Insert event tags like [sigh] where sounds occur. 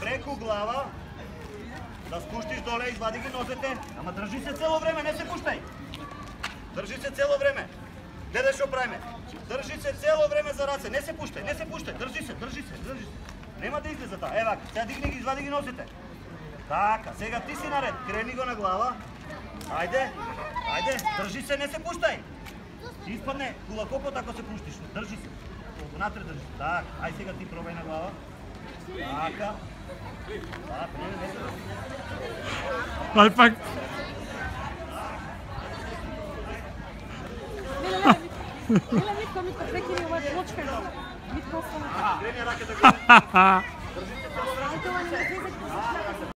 преку глава, да спуштиш доле, извади ги нозете, ама држи се цело време, не се пуштај. Држи се цело време. Гледај што правиме. Држи се цело време за раце, не се пуштај, не се пуштај, држи се, држи се, држи се. Нема да излезе таа. Ева, сега дигни ги, извади ги нозете. Така, сега ти си наред, крени го на глава. Ајде, ајде, држи се, не се пуштај. Ти испадне кулакопот ако се пуштиш. Држи се. Внатре држи се. Така, ај сега ти пробај на глава. Така. Така, не, [laughs] [laughs]